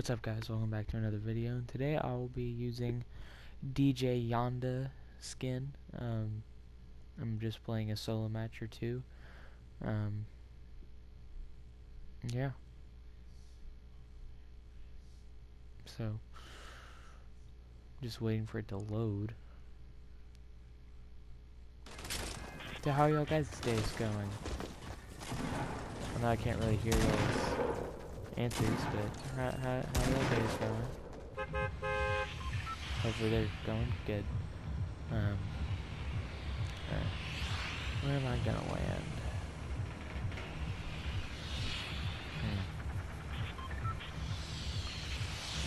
What's up guys, welcome back to another video. And today I will be using DJ Yonder skin. Um, I'm just playing a solo match or two. Um, yeah. So, just waiting for it to load. So how are y'all guys' days going? I know I can't really hear y'all's answers, but how, how, how going? Hopefully they're going good. Um, where am I gonna land? Hmm.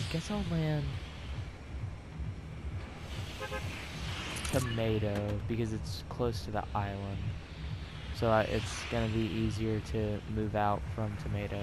I guess I'll land Tomato because it's close to the island. So uh, it's gonna be easier to move out from Tomato.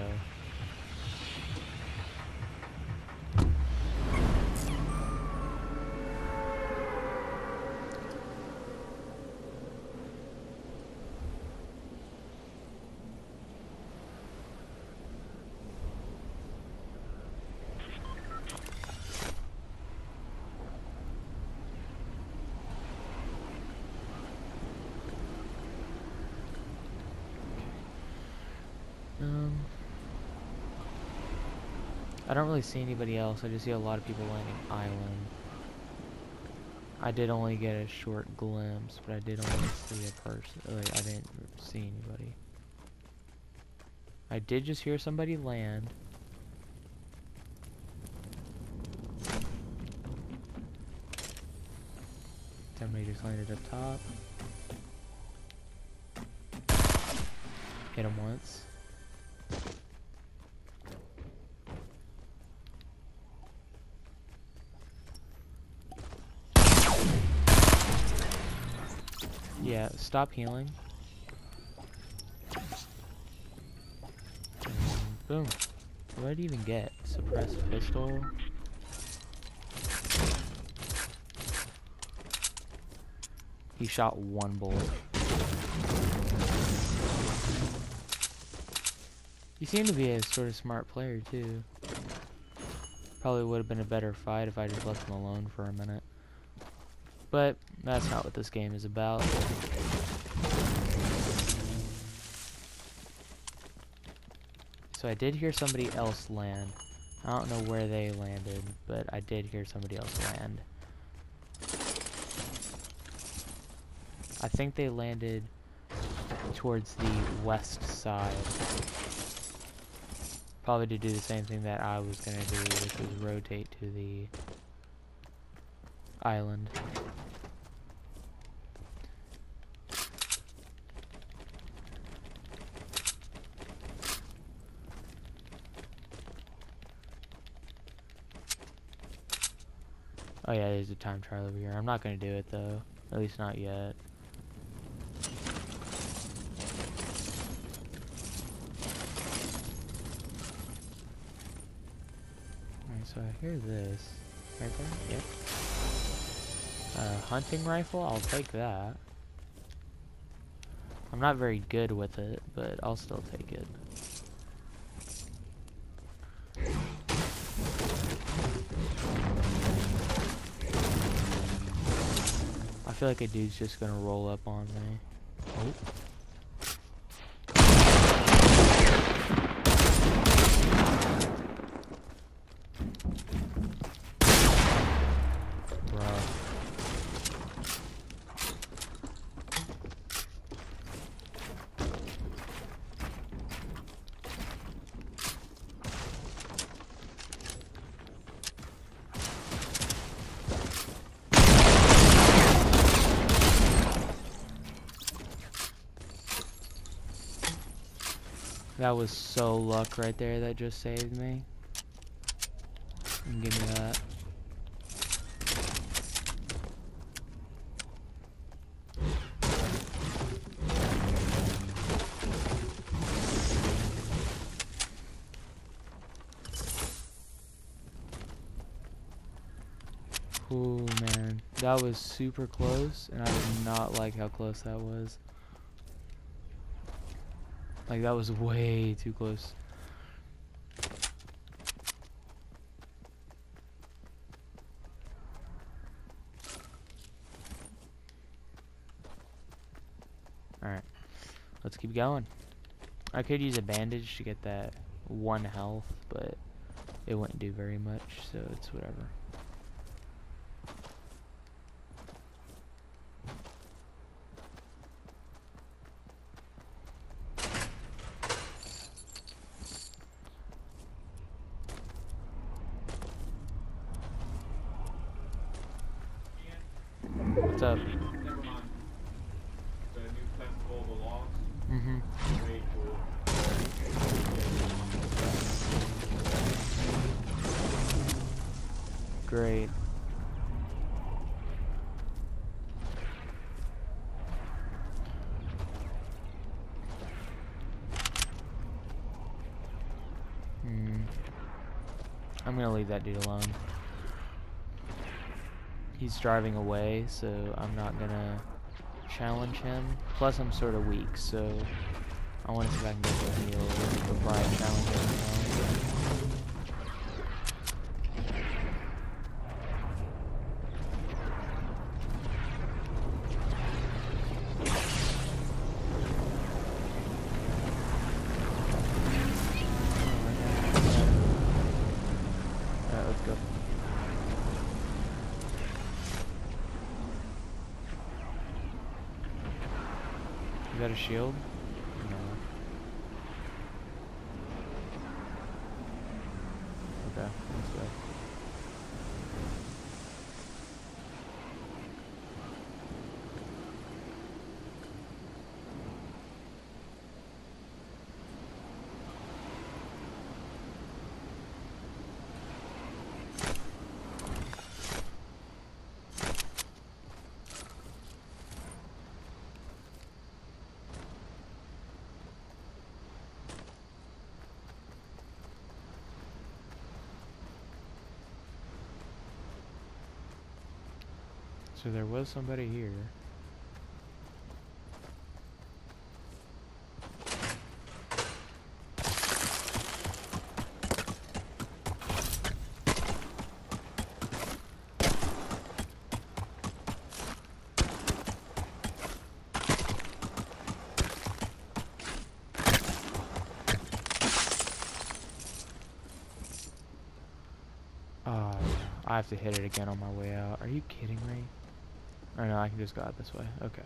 Um, I don't really see anybody else. I just see a lot of people landing island. I did only get a short glimpse, but I did only see a person. Like, I didn't see anybody. I did just hear somebody land. Somebody just landed up top. Hit him once. Stop healing. And boom. What did he even get? Suppressed pistol? He shot one bullet. You seem to be a sort of smart player too. Probably would have been a better fight if I just left him alone for a minute. But that's not what this game is about. So I did hear somebody else land. I don't know where they landed, but I did hear somebody else land. I think they landed towards the west side. Probably to do the same thing that I was gonna do, which was rotate to the island. Oh yeah, there's a time trial over here. I'm not gonna do it though. At least not yet. Alright, so I hear this. Right there? Yep. Uh, hunting rifle? I'll take that. I'm not very good with it, but I'll still take it. Feel like a dude's just gonna roll up on me. Oh. That was so luck right there that just saved me. Give me that. Ooh, man. That was super close, and I did not like how close that was. Like, that was way too close. Alright. Let's keep going. I could use a bandage to get that one health, but it wouldn't do very much, so it's whatever. The Lost. Mm-hmm. Great. Hmm. I'm gonna leave that dude alone. He's driving away, so I'm not gonna challenge him. Plus, I'm sort of weak, so I want to see if I can get the heal before I challenge anyone else. Alright, let's go. Got a shield? No. Okay, let's go. So there was somebody here. Oh, I have to hit it again on my way out. Are you kidding me? Or no, I can just go out this way. Okay.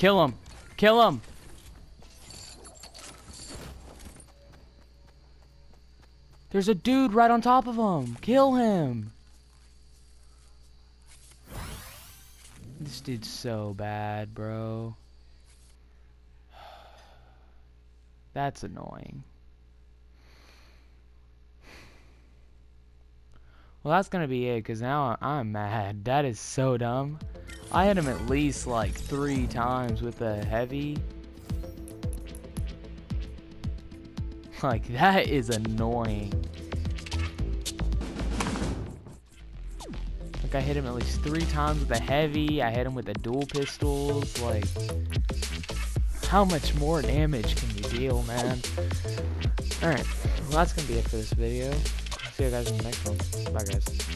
Kill him! Kill him! There's a dude right on top of him! Kill him! This dude's so bad, bro. That's annoying. Well, that's gonna be it, because now I'm mad. That is so dumb. I hit him at least like three times with a heavy. Like, that is annoying. Like, I hit him at least three times with a heavy. I hit him with the dual pistols. Like, how much more damage can you deal, man? Alright, well, that's gonna be it for this video. See you guys in the next one. Bye, guys.